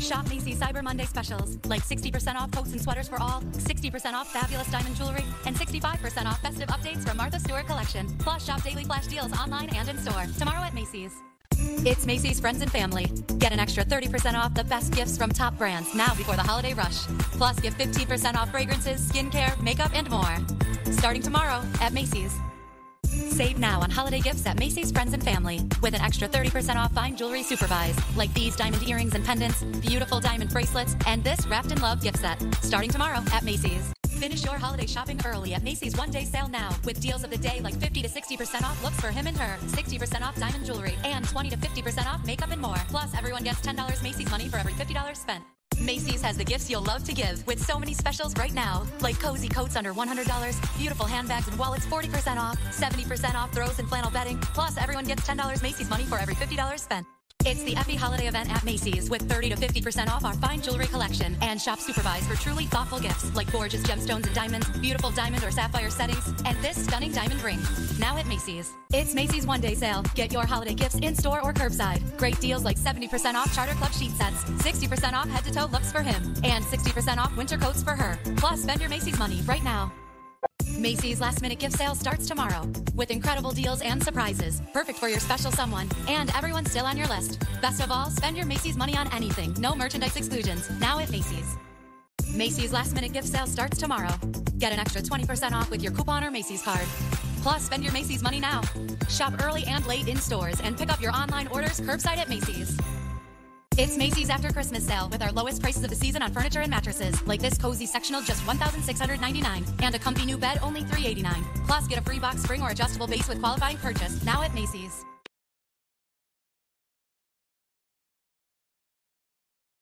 Shop Macy's Cyber Monday specials, like 60% off coats and sweaters for all, 60% off fabulous diamond jewelry, and 65% off festive updates from Martha Stewart collection. Plus, shop daily flash deals online and in store. Tomorrow at Macy's. It's Macy's Friends and Family. Get an extra 30% off the best gifts from top brands now before the holiday rush. Plus, get 15% off fragrances, skincare, makeup, and more. Starting tomorrow at Macy's. Save now on holiday gifts at Macy's Friends and Family with an extra 30% off fine jewelry supervised, like these diamond earrings and pendants, beautiful diamond bracelets, and this wrapped in love gift set. Starting tomorrow at Macy's. Finish your holiday shopping early at Macy's one day sale now with deals of the day like 50 to 60% off looks for him and her, 60% off diamond jewelry, and 20 to 50% off makeup and more. Plus, everyone gets $10 Macy's money for every $50 spent. Macy's has the gifts you'll love to give with so many specials right now, like cozy coats under $100, beautiful handbags and wallets 40% off, 70% off throws and flannel bedding. Plus, everyone gets $10 Macy's money for every $50 spent. It's the EFFY Holiday event at Macy's with 30 to 50% off our fine jewelry collection and shop supervised for truly thoughtful gifts like gorgeous gemstones and diamonds, beautiful diamond or sapphire settings, and this stunning diamond ring. Now at Macy's. It's Macy's one day sale. Get your holiday gifts in store or curbside. Great deals like 70% off Charter Club sheet sets, 60% off head to toe looks for him, and 60% off winter coats for her. Plus, spend your Macy's money right now. Macy's last minute gift sale starts tomorrow with incredible deals and surprises, perfect for your special someone, and everyone still on your list. Best of all, spend your Macy's money on anything, no merchandise exclusions. Now at Macy's. Macy's last minute gift sale starts tomorrow. Get an extra 20% off with your coupon or Macy's card. Plus, spend your Macy's money now. Shop early and late in stores and pick up your online orders curbside at Macy's. It's Macy's after Christmas sale with our lowest prices of the season on furniture and mattresses, like this cozy sectional just 1,699 and a comfy new bed only 389. Plus, get a free box spring or adjustable base with qualifying purchase now at Macy's.